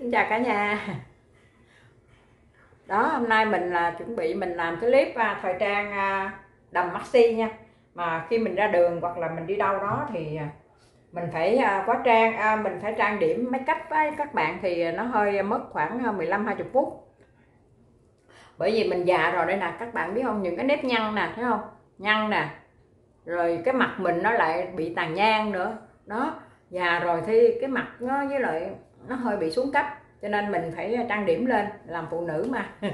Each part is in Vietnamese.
Xin chào cả nhà. Đó hôm nay mình là chuẩn bị mình làm cái clip à, thời trang à, đầm maxi nha. Mà khi mình ra đường hoặc là mình đi đâu đó thì à, mình phải à, quá trang à, mình phải trang điểm make up với các bạn thì nó hơi mất khoảng à, 15 20 phút. Bởi vì mình già rồi đây nè các bạn biết không? Những cái nếp nhăn nè thấy không? Nhăn nè rồi cái mặt mình nó lại bị tàn nhang nữa. Đó già rồi thì cái mặt nó với lại nó hơi bị xuống cấp cho nên mình phải trang điểm lên làm phụ nữ mà.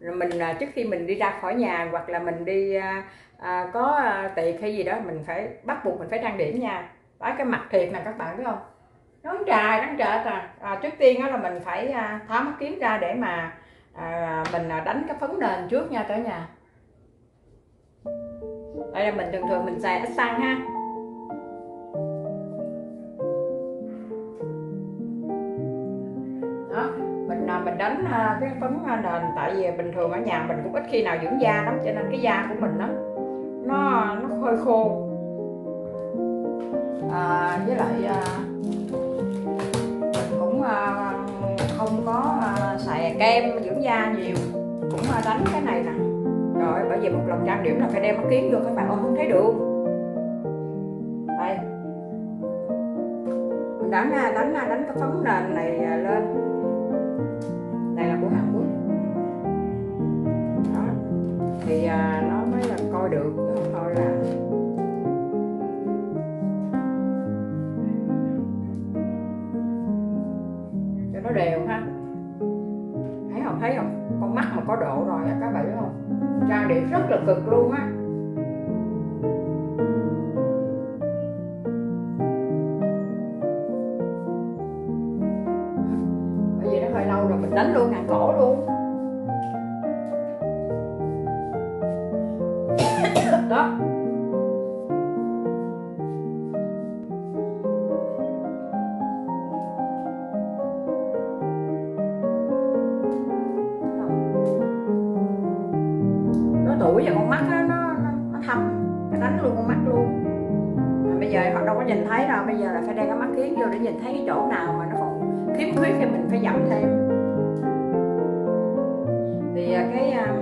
Rồi mình à, trước khi mình đi ra khỏi nhà hoặc là mình đi à, à có à, tiệc hay gì đó mình phải bắt buộc mình phải trang điểm nha. Đó cái mặt thiệt nè các bạn biết không? Nó trà nó trệt à. à, trước tiên đó là mình phải à, tháo mắt kiếm ra để mà à, mình đánh cái phấn nền trước nha cả nhà. Đây là mình thường thường mình xài ít xăng ha. Đánh à, cái phấn à, nền. Tại vì bình thường ở nhà mình cũng ít khi nào dưỡng da lắm cho nên cái da của mình nó nó nó hơi khô. À, với lại à, mình cũng à, không có à, xài kem dưỡng da nhiều. Cũng à, đánh cái này nè. Rồi bởi vì một lần trang điểm là phải đem mắt kiến vô các bạn ơi không thấy được đây. Mình đánh à, đánh đánh cái phấn nền này lên. Nó đều ha. Thấy không thấy không? Con mắt mà có độ rồi các bạn biết không? Trang điểm rất là cực luôn á. Bởi vì nó hơi lâu rồi, mình đánh luôn hàng cổ luôn. Đó. Phải đeo cái mắt kiến vô để nhìn thấy cái chỗ nào mà nó còn khiếm khuyết thì mình phải dặm thêm. Thì à, cái à,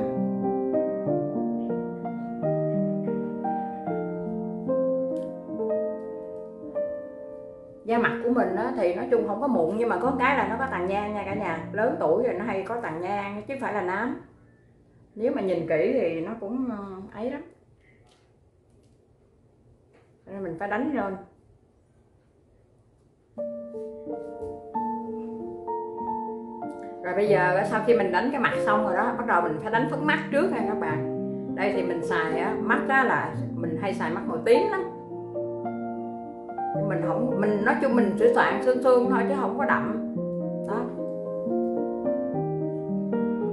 da mặt của mình á, thì nói chung không có mụn nhưng mà có cái là nó có tàn nhang nha cả nhà. Lớn tuổi rồi nó hay có tàn nhang chứ không phải là nám. Nếu mà nhìn kỹ thì nó cũng ấy lắm. Nên mình phải đánh lên rồi bây giờ sau khi mình đánh cái mặt xong rồi đó, bắt đầu mình phải đánh phấn mắt trước nha các bạn. Đây thì mình xài á, mắt đó là mình hay xài mắt màu tím lắm. Mình không, mình, nói chung mình sửa soạn sương sương thôi chứ không có đậm. Đó.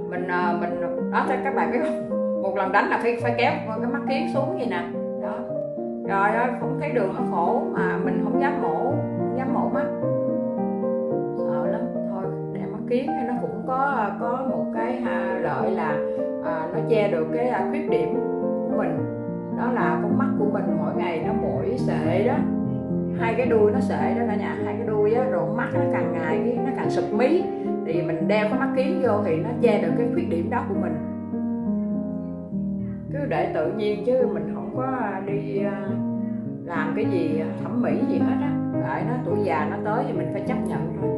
Mình ờ, mình, đó, cho các bạn biết không? Một lần đánh là phải phải kéo cái mắt kiến xuống vậy nè. Đó. Rồi đó không thấy đường nó khổ mà mình không dám mổ dám mổ mắt. Sợ lắm. Thôi để mắt kiến thì nó cũng có à, có một cái ha, lợi là à, nó che được cái à, khuyết điểm của mình. Đó là con mắt của mình mỗi ngày nó mỗi sệ đó. Hai cái đuôi nó sệ đó cả nhà hai cái đuôi á rồi mắt nó càng ngày cái nó càng sụp mí. Thì mình đeo cái mắt kiến vô thì nó che được cái khuyết điểm đó của mình. Cứ để tự nhiên chứ mình không có à, đi làm cái gì thẩm mỹ gì hết á tại nó tuổi già nó tới thì mình phải chấp nhận thôi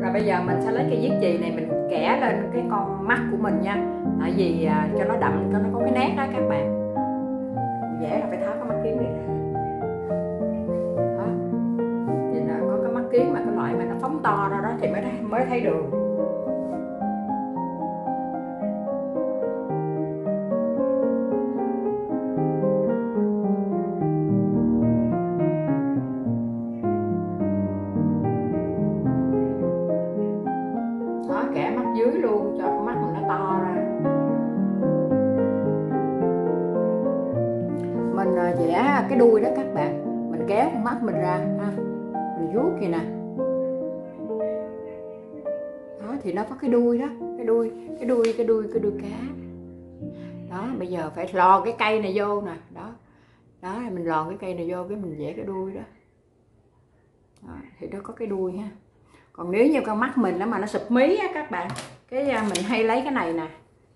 rồi bây giờ mình sẽ lấy cái viết chì này mình kẻ lên cái con mắt của mình nha. Tại vì à, cho nó đậm cho nó có cái nét đó các bạn. Dễ là phải tháo cái mắt kiến đi. đó. Thì nó có cái mắt kiến mà cái loại mà nó phóng to ra đó thì mới thấy, mới thấy đường dưới luôn cho mắt mình nó to ra. Mình à, vẽ cái đuôi đó các bạn. Mình kéo con mắt mình ra ha. Mình vuốt kìa nè. Đó thì nó có cái đuôi đó. Cái đuôi cái đuôi cái đuôi cái đuôi cá. Đó bây giờ phải lò cái cây này vô nè. Đó. Đó mình lò cái cây này vô cái mình vẽ cái đuôi đó, đó thì nó có cái đuôi ha. Còn nếu như con mắt mình đó mà nó sụp mí á các bạn cái à, mình hay lấy cái này nè.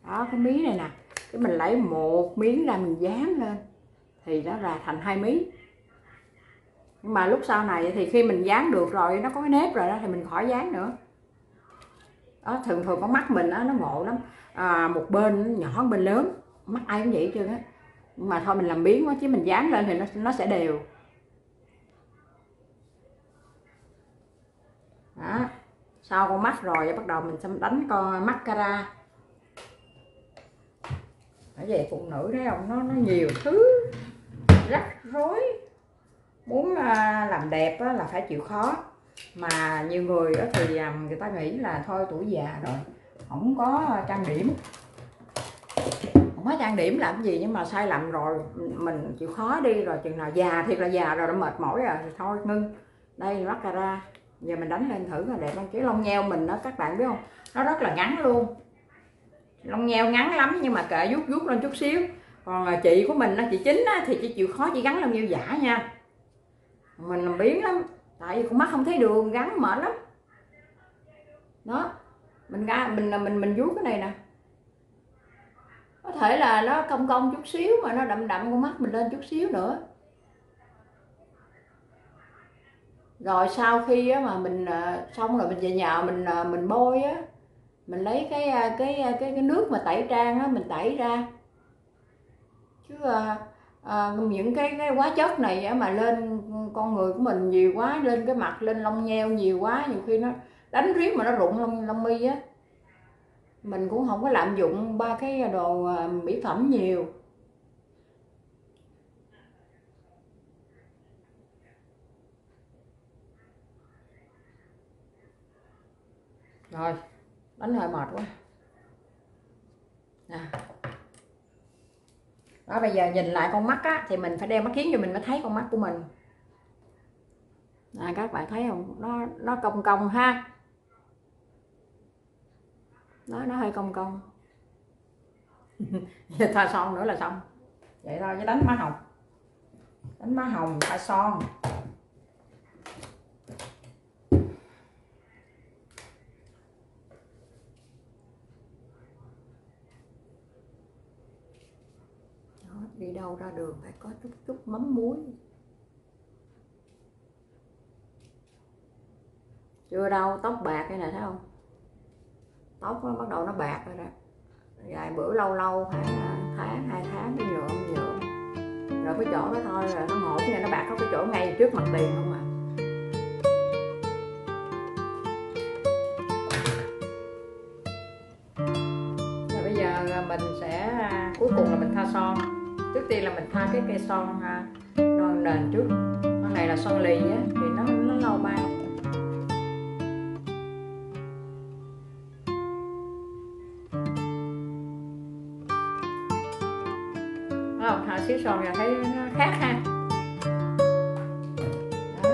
Đó cái miếng này nè. Cái mình lấy một miếng ra mình dán lên. Thì nó ra thành hai miếng nhưng mà lúc sau này thì khi mình dán được rồi nó có cái nếp rồi đó thì mình khỏi dán nữa. Đó thường thường con mắt mình đó, nó ngộ lắm. À, một bên nhỏ bên lớn. Mắt ai cũng vậy chưa á. Mà thôi mình làm biến quá chứ mình dán lên thì nó nó sẽ đều. Đó sau con mắt rồi bắt đầu mình sẽ đánh con mascara. Ở vậy phụ nữ thấy không, nó nó nhiều thứ. Rắc rối. Muốn à, làm đẹp là phải chịu khó. Mà nhiều người thì à, người ta nghĩ là thôi tuổi già rồi, không có trang điểm. Không có trang điểm làm gì nhưng mà sai lầm rồi, mình chịu khó đi rồi, chừng nào già, thiệt là già rồi đã mệt mỏi rồi thì thôi, ngưng. Đây, mascara giờ mình đánh lên thử là đẹp không? Cái lông nheo mình đó các bạn biết không? Nó rất là ngắn luôn. Lông nheo ngắn lắm, nhưng mà kệ, vuốt vuốt lên chút xíu. Còn à, chị của mình đó chị chính thì chị chịu khó chị gắn lông nheo giả nha. Mình làm biến lắm. Tại vì con mắt không thấy đường, gắn mệt lắm. Đó, mình ra, mình là mình mình vuốt cái này nè. Có thể là nó cong cong chút xíu mà nó đậm đậm con mắt mình lên chút xíu nữa. Rồi sau khi á, mà mình à, xong rồi mình về nhà mình à, mình bôi á mình lấy cái ờ, cái cái cái nước mà tẩy trang á mình tẩy ra. Chứ à, à, những cái cái hóa chất này á, mà lên con người của mình nhiều quá lên cái mặt lên lông nheo nhiều quá nhiều khi nó đánh riết mà nó rụng lông lông mi á. Mình cũng không có lạm dụng ba cái đồ mỹ phẩm nhiều. Rồi đánh hơi mệt quá. Nè. Đó bây giờ nhìn lại con mắt á thì mình phải đeo mắt kiến cho mình mới thấy con mắt của mình. À, các bạn thấy không? Nó nó cong cong ha. Nó nó hơi cong cong. Giờ thoa son nữa là xong. Vậy thôi chứ đánh má hồng. Đánh má hồng thoa son đi đâu ra đường, phải có chút chút mắm muối. Chưa đâu, tóc bạc đây nè thấy không? Tóc nó bắt đầu nó bạc rồi đó. Vài bữa lâu lâu khoảng tháng, hai tháng cái nhuộm nhuộm. Rồi cái chỗ đó thôi, rồi nó ngộ cái này nó bạc có cái chỗ ngay trước mặt tiền không à? Rồi bây giờ mình sẽ à, cuối cùng là mình thoa son trước tiên là mình thoa cái cây son à, non nền trước con này là son lì á, thì nó nó lâu bay. không thoa xíu son là thấy nó khác ha đó.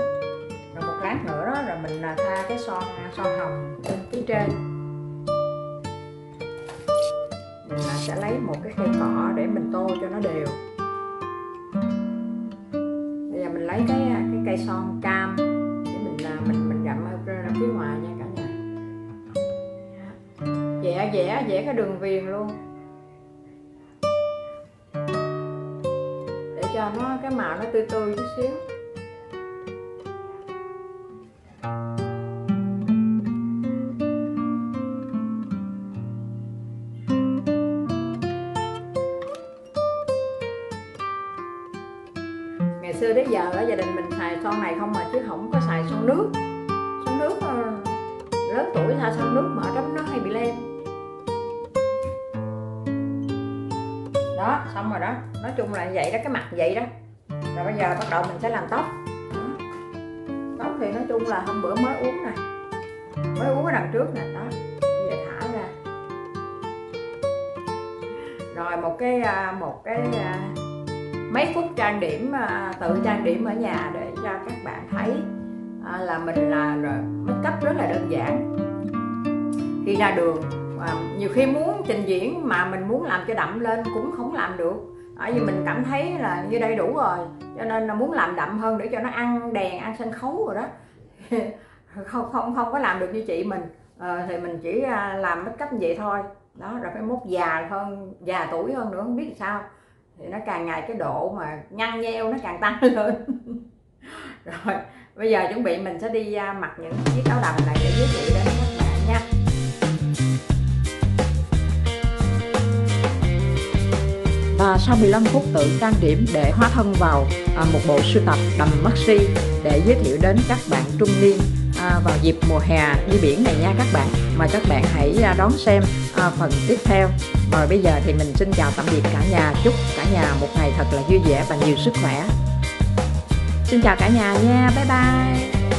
rồi một lát nữa đó, rồi mình à, thoa cái son à, son hồng bên phía trên sẽ lấy một cái cây cọ để mình tô cho nó đều. Bây giờ mình lấy cái cái cây son cam để mình à, mình mình gặm ra phía ngoài nha cả nhà. Vẽ vẽ vẽ cái đường viền luôn. Để cho nó cái màu nó tươi tươi chút xíu. Ngày xưa đến giờ ở gia đình mình xài son này không mà chứ không có xài son nước. Son nước ờ, lớn tuổi xài son nước mở ở nó hay bị lem. Đó, xong rồi đó. Nói chung là vậy đó, cái mặt vậy đó. Rồi bây giờ bắt đầu mình sẽ làm tóc. Đó. tóc thì nói chung là hôm bữa mới uống nè. Mới uống ở đằng trước nè, đó. Bây giờ thả ra. Rồi một cái à, một cái à, mấy phút trang điểm à, tự trang điểm ở nhà để cho các bạn thấy à, là mình là make up rất là đơn giản. Khi ra đường à, nhiều khi muốn trình diễn mà mình muốn làm cho đậm lên cũng không làm được. Bởi vì mình cảm thấy là như đây đủ rồi cho nên là muốn làm đậm hơn để cho nó ăn đèn ăn sân khấu rồi đó. Không không không có làm được như chị mình. À, thì mình chỉ làm make up như vậy thôi. Đó rồi cái mốt già hơn già tuổi hơn nữa không biết sao thì nó càng ngày cái độ mà nhăn nheo nó càng tăng lên. Rồi bây giờ chuẩn bị mình sẽ đi à, mặc những chiếc áo đầm này để giới thiệu đến các bạn nha. Và sau 15 phút tự trang điểm để hóa thân vào à, một bộ sưu tập đầm maxi để giới thiệu đến các bạn trung niên à, vào dịp mùa hè đi biển này nha các bạn. Mời các bạn hãy à, đón xem à, phần tiếp theo rồi bây giờ thì mình xin chào tạm biệt cả nhà. Chúc cả nhà một ngày thật là vui vẻ và nhiều sức khỏe. Xin chào cả nhà nha. Bye bye.